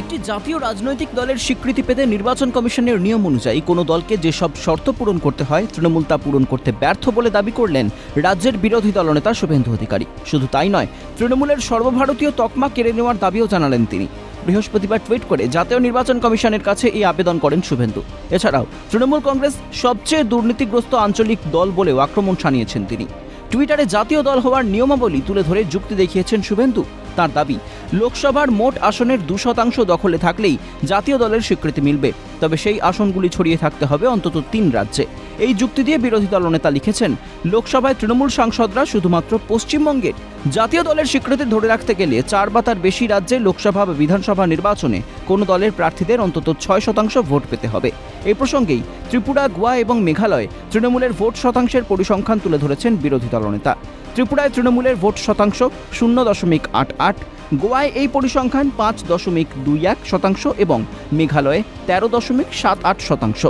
একটি জাতীয় রাজনৈতিক দলের স্বীকৃতি পেতে নির্বাচন কমিশনের নিয়ম অনুযায়ী কোনো দলকে যেসব শর্ত পূরণ করতে হয়, তৃণমূল তা পূরণ করতে ব্যর্থ বলে দাবি করলেন রাজ্যের বিরোধী দলনেতা শুভেন্দু অধিকারী। শুধু তাই নয়, তৃণমূলের সর্বভারতীয় তকমা কেড়ে নেওয়ার দাবিও জানালেন তিনি। বৃহস্পতিবার টুইট করে জাতীয় নির্বাচন কমিশনের কাছে এই আবেদন করেন শুভেন্দু। এছাড়াও, তৃণমূল কংগ্রেস সবচেয়ে দুর্নীতিগ্রস্ত আঞ্চলিক দল বলেও আক্রমণ শানিয়েছেন তিনি। টুইটারে জাতীয় দল হওয়ার নিয়মাবলী তুলে ধরে যুক্তি দেখিয়েছেন শুভেন্দু। তার দাবি লোকসভার মোট আসনের দু শতাংশ দখলে থাকলেই জাতীয় দলের স্বীকৃতি মিলবে। তবে সেই আসনগুলি ছড়িয়ে থাকতে হবে অন্তত তিন রাজ্যে। এই যুক্তি দিয়ে বিরোধী দলনেতা লিখেছেন, লোকসভায় তৃণমূল সাংসদরা শুধুমাত্র পশ্চিমবঙ্গের জাতীয় দলের স্বীকৃতি ধরে রাখতে গেলে চার বা তার বেশি রাজ্যে লোকসভা বা বিধানসভা নির্বাচনে কোনো দলের প্রার্থীদের অন্তত ছয় শতাংশ ভোট পেতে হবে। এই প্রসঙ্গেই ত্রিপুরা, গোয়া এবং মেঘালয় তৃণমূলের ভোট শতাংশের পরিসংখ্যান তুলে ধরেছেন বিরোধী দলনেতা। ত্রিপুরায় তৃণমূলের ভোট শতাংশ শূন্য দশমিক আট আট গোয়ায় এই পরিসংখ্যান পাঁচ দশমিক দুই এক শতাংশ এবং মেঘালয়ে তেরো দশমিক সাত আট শতাংশ।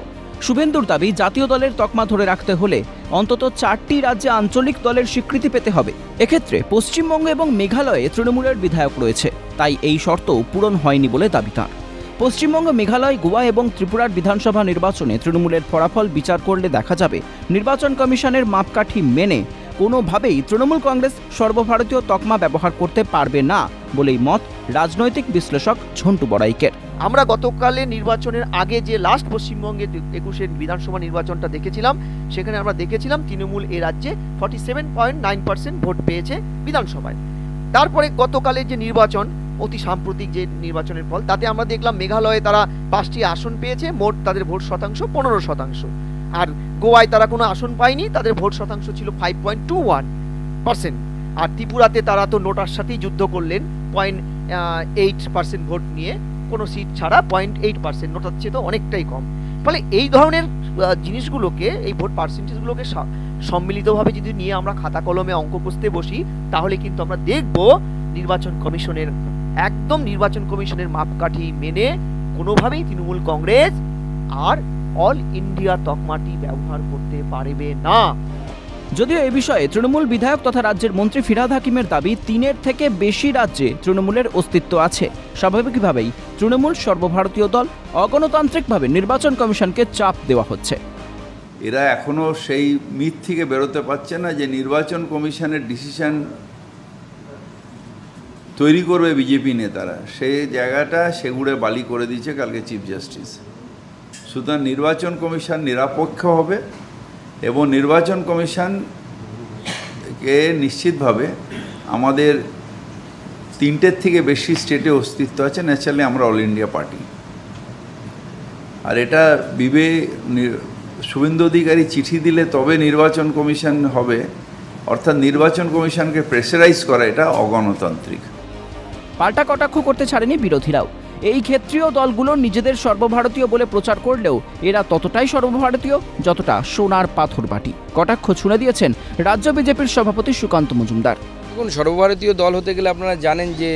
শুভেন্দুর দাবি, জাতীয় দলের তকমা ধরে রাখতে হলে অন্তত চারটি রাজ্যে আঞ্চলিক দলের স্বীকৃতি পেতে হবে। এক্ষেত্রে পশ্চিমবঙ্গ এবং মেঘালয়ে তৃণমূলের বিধায়ক রয়েছে, তাই এই শর্তও পূরণ হয়নি বলে দাবি তাঁর। পশ্চিমবঙ্গ, মেঘালয়, গোয়া এবং ত্রিপুরার বিধানসভা নির্বাচনে তৃণমূলের ফলাফল বিচার করলে দেখা যাবে, নির্বাচন কমিশনের মাপকাঠি মেনে কোনোভাবেই তৃণমূল কংগ্রেস সর্বভারতীয় তকমা ব্যবহার করতে পারবে না বলেই মত রাজনৈতিক বিশ্লেষক ঝন্টু বড়াইকের। আমরা গতকালে নির্বাচনের আগে যে লাস্ট পশ্চিমবঙ্গে একুশের বিধানসভা নির্বাচনটা দেখেছিলাম, সেখানে আমরা দেখেছিলাম তৃণমূল এ রাজ্যে forty seven point nine percent vote পেয়েছে বিধানসভায়। তারপরে গতকালের যে নির্বাচন, অতি সাম্প্রতিক যে নির্বাচনের ফল, তাতে আমরা দেখলাম মেঘালয়ে তারা পাঁচটি আসন পেয়েছে, মোট তাদের ভোট শতাংশ পনেরো শতাংশ। আর গোয়ায় তারা কোনো আসন পায়নি, তাদের ভোট শতাংশ ছিল five point two one percent আর ত্রিপুরাতে তারা তো নোটার সাথেই যুদ্ধ করলেন পয়েন্ট এইট পার্সেন্ট ভোট নিয়ে, কোনো সিট ছাড়া পয়েন্ট এইট পার্সেন্ট নোটার চেয়ে তো অনেকটাই কম। ফলে এই ধরনের জিনিসগুলোকে, এই ভোট পার্সেন্টেজগুলোকে সম্মিলিতভাবে যদি নিয়ে আমরা খাতা কলমে অঙ্ক কষতে বসি, তাহলে কিন্তু আমরা দেখব নির্বাচন কমিশনের, একদম নির্বাচন কমিশনের মাপকাঠি মেনে কোনোভাবেই তৃণমূল কংগ্রেস আর অল ইন্ডিয়া তকমাটি ব্যবহার করতে পারবে না। যদিও এ বিষয়ে তৃণমূল বিধায়ক তথা রাজ্যের মন্ত্রী ফিরাদ হাকিমের দাবি তিনের থেকে বেশি রাজ্যে তৃণমূলের অস্তিত্ব আছে। স্বাভাবিকভাবেই তৃণমূল সর্বভারতীয় দল অগণতান্ত্রিকভাবে নির্বাচন কমিশনকে চাপ দেওয়া হচ্ছে। এরা এখনও সেই মিথ থেকে বেরোতে পারছে না যে নির্বাচন কমিশনের ডিসিশন তৈরি করবে বিজেপি নেতারা। সেই জায়গাটা সেগুড়ে বালি করে দিয়েছে কালকে চিফ জাস্টিস সুতরাং নির্বাচন কমিশন নিরপেক্ষ হবে এবং নির্বাচন কমিশনকে নিশ্চিতভাবে আমাদের তিনটের থেকে বেশি স্টেটে অস্তিত্ব আছে, ন্যাচারালি আমরা অল ইন্ডিয়া পার্টি। আর এটা বিবে শুভেন্দু অধিকারী চিঠি দিলে তবে নির্বাচন কমিশন হবে, অর্থাৎ নির্বাচন কমিশনকে প্রেসারাইজ করা এটা অগণতান্ত্রিক। পাল্টা কটাক্ষ করতে ছাড়েনি বিরোধীরাও। এই ক্ষেত্রীয় দলগুলো নিজেদের সর্বভারতীয় বলে প্রচার করলেও এরা ততটাই সর্বভারতীয় যতটা সোনার পাথর বাটি। কটাক্ষ ছুঁড়ে দিয়েছেন রাজ্য বিজেপির সভাপতি সুকান্ত মজুমদার। দেখুন, সর্বভারতীয় দল হতে গেলে আপনারা জানেন যে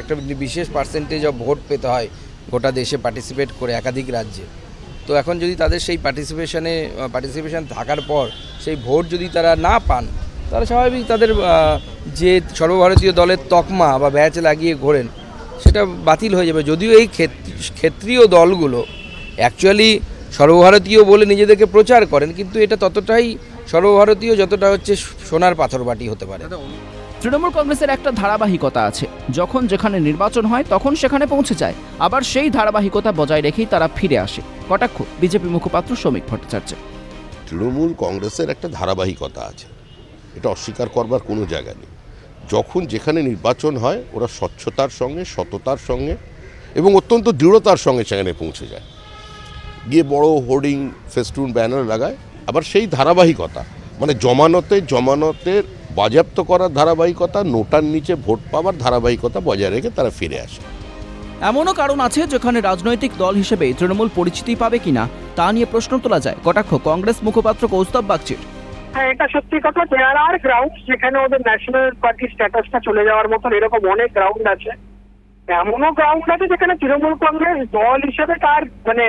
একটা বিশেষ পার্সেন্টেজ অফ ভোট পেতে হয় গোটা দেশে পার্টিসিপেট করে একাধিক রাজ্যে। তো এখন যদি তাদের সেই পার্টিসিপেশনে পার্টিসিপেশন থাকার পর সেই ভোট যদি তারা না পান, তাহলে স্বাভাবিক তাদের যে সর্বভারতীয় দলের তকমা বা ব্যাচ লাগিয়ে ঘোরেন সেটা বাতিল হয়ে যাবে। যদিও এই ক্ষেত্রীয় দলগুলো অ্যাকচুয়ালি সর্বভারতীয় বলে নিজেদেরকে প্রচার করেন কিন্তু এটা ততটাই সর্বভারতীয় যতটা হচ্ছে সোনার পাথর বাটি হতে পারে। তৃণমূল কংগ্রেসের একটা ধারাবাহিকতা আছে। যখন যেখানে নির্বাচন হয় তখন সেখানে পৌঁছে যায়। আবার সেই ধারাবাহিকতা বজায় রেখেই তারা ফিরে আসে। কটাক্ষ বিজেপি মুখপাত্র শ্রমিক ভট্টাচার্য। তৃণমূল কংগ্রেসের একটা ধারাবাহিকতা আছে। এটা অস্বীকার করবার কোনো জায়গা নেই। যখন যেখানে নির্বাচন হয়, ওরা স্বচ্ছতার সঙ্গে, সততার সঙ্গে এবং অত্যন্ত দৃঢ়তার সঙ্গে সেখানে পৌঁছে যায়। গিয়ে বড় হোর্ডিং ফেস্টুন ব্যানার লাগায়। আবার সেই ধারাবাহিকতা মানে জমানতে জমানতের বাজেয়াপ্ত করার ধারাবাহিকতা, নোটার নিচে ভোট পাওয়ার ধারাবাহিকতা বজায় রেখে তারা ফিরে আসে। এমনও কারণ আছে যেখানে রাজনৈতিক দল হিসেবে তৃণমূল পরিচিতি পাবে কিনা, তা নিয়ে প্রশ্ন তোলা যায়। কটাক্ষ, কংগ্রেস মুখপাত্র কৌস্তব বাগচির। হ্যাঁ এটা সত্যি কথা। দেয়ার আর গ্রাউন্ড যেখানে ওদের ন্যাশনাল পার্টি স্ট্যাটাসটা চলে যাওয়ার মতন এরকম অনেক গ্রাউন্ড আছে। এমনও গ্রাউন্ড আছে যেখানে তৃণমূল কংগ্রেস দল হিসেবে তার মানে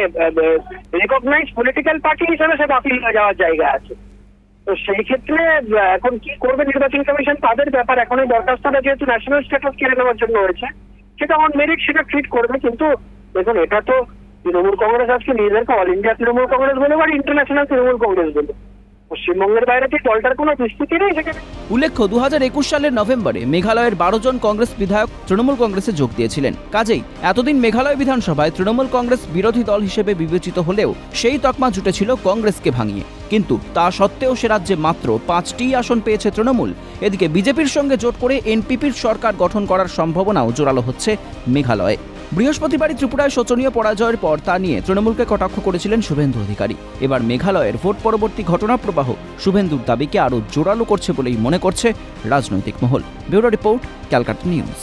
রেকগনাইজ পলিটিক্যাল পার্টি হিসেবে সে বাতিল হয়ে যাওয়ার জায়গা আছে। তো সেই ক্ষেত্রে এখন কি করবে নির্বাচন কমিশন তাদের ব্যাপার এখন এই দরখাস্তটা যেহেতু ন্যাশনাল স্ট্যাটাস কেড়ে নেওয়ার জন্য হয়েছে। সেটা অন মেরিট সেটা ট্রিট করবে, কিন্তু দেখুন, এটা তো তৃণমূল কংগ্রেস আজকে নিজেদেরকে অল ইন্ডিয়া তৃণমূল কংগ্রেস বলে বা ইন্টারন্যাশনাল তৃণমূল কংগ্রেস বলে পশ্চিমবঙ্গের বাইরে দলটার কোনো নেই সেখানে? উল্লেখ্য দু সালের নভেম্বরে মেঘালয়ের বারো জন কংগ্রেস বিধায়ক তৃণমূল কংগ্রেসে যোগ দিয়েছিলেন। কাজেই এতদিন মেঘালয় বিধানসভায় তৃণমূল কংগ্রেস বিরোধী দল হিসেবে বিবেচিত হলেও সেই তকমা জুটেছিল কংগ্রেসকে ভাঙিয়ে। কিন্তু তা সত্ত্বেও সে রাজ্যে মাত্র পাঁচটি আসন পেয়েছে তৃণমূল। এদিকে বিজেপির সঙ্গে জোট করে এনপিপির সরকার গঠন করার সম্ভাবনাও জোরালো হচ্ছে মেঘালয়ে। বৃহস্পতিবারই ত্রিপুরায় শোচনীয় পরাজয়ের পর তা নিয়ে তৃণমূলকে কটাক্ষ করেছিলেন শুভেন্দু অধিকারী। এবার মেঘালয়ের ভোট পরবর্তী ঘটনা প্রবাহ শুভেন্দুর দাবিকে আরও জোরালো করছে বলেই মনে করছে রাজনৈতিক মহল। Bureau report Calcutta news.